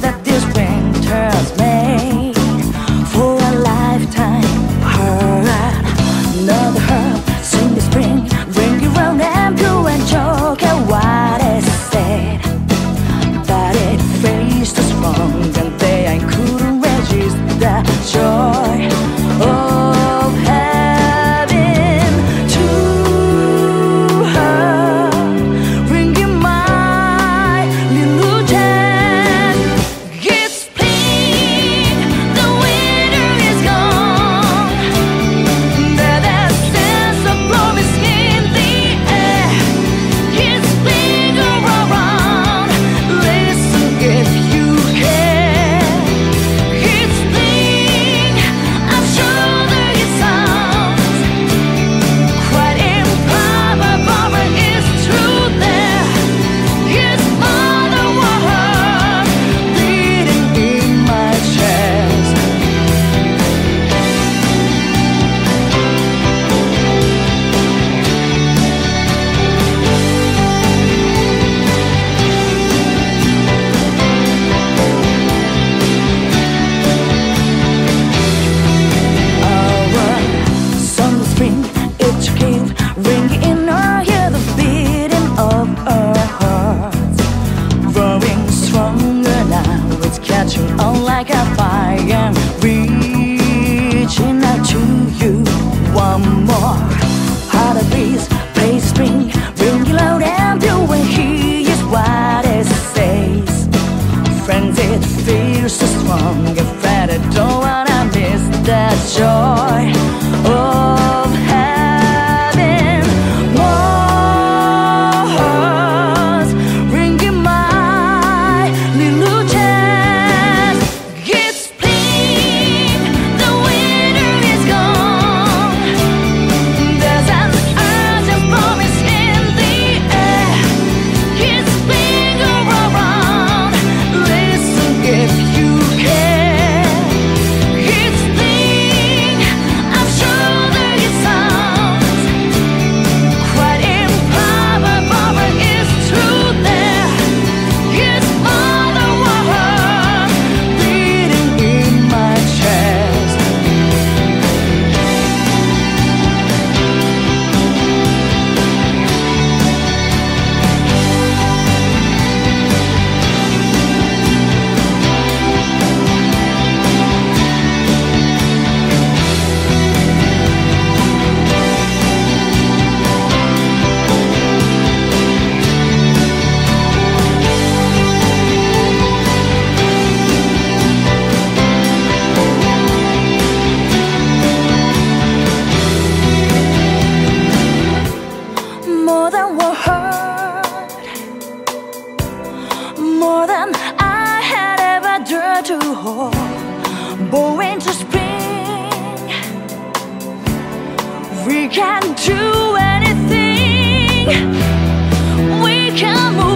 that ring in were hurt More than I had ever dared to hope Born to spring We can do anything. We can move